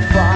the fire.